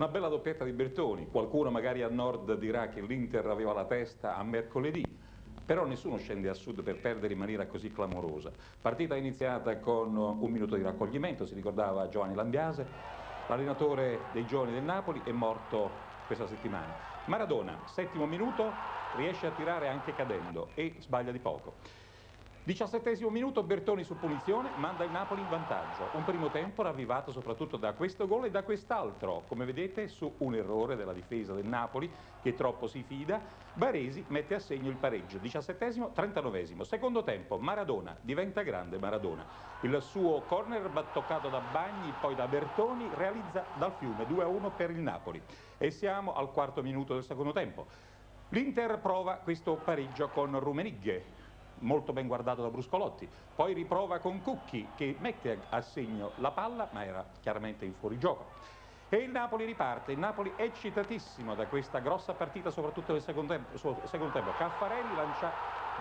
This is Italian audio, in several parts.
Una bella doppietta di Bertoni, qualcuno magari a nord dirà che l'Inter aveva la testa a mercoledì, però nessuno scende a sud per perdere in maniera così clamorosa. Partita iniziata con un minuto di raccoglimento, si ricordava Giovanni Lambiase, l'allenatore dei giovani del Napoli è morto questa settimana. Maradona, settimo minuto, riesce a tirare anche cadendo e sbaglia di poco. Diciassettesimo minuto, Bertoni su punizione, manda il Napoli in vantaggio. Un primo tempo ravvivato soprattutto da questo gol e da quest'altro. Come vedete, su un errore della difesa del Napoli, che troppo si fida, Baresi mette a segno il pareggio. Diciassettesimo, trentanovesimo. Secondo tempo, Maradona, diventa grande Maradona. Il suo corner toccato da Bagni, poi da Bertoni, realizza dal fiume 2-1 per il Napoli. E siamo al quarto minuto del secondo tempo. L'Inter prova questo pareggio con Rumenigge, molto ben guardato da Bruscolotti, poi riprova con Cucchi che mette a segno la palla ma era chiaramente in fuorigioco. E il Napoli riparte, il Napoli è eccitatissimo da questa grossa partita, soprattutto nel secondo tempo. Secondo tempo. Caffarelli lancia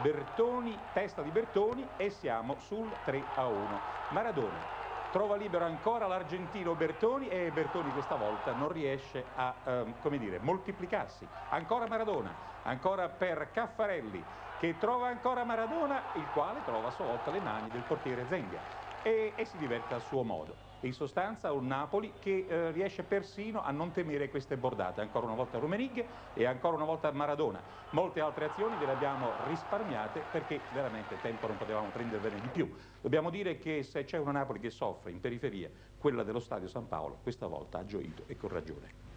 Bertoni, testa di Bertoni e siamo sul 3 a 1. Maradona trova libero ancora l'argentino Bertoni e Bertoni questa volta non riesce a, ehm, dire, moltiplicarsi. Ancora Maradona, ancora per Caffarelli, che trova ancora Maradona, il quale trova a sua volta le mani del portiere Zenga e, e si diverte a suo modo. In sostanza un Napoli che eh, riesce persino a non temere queste bordate, ancora una volta Rumenigge e ancora una volta Maradona. Molte altre azioni ve le abbiamo risparmiate perché veramente tempo non potevamo prendervene di più. Dobbiamo dire che se c'è una Napoli che soffre in periferia, quella dello Stadio San Paolo, questa volta ha gioito e con ragione.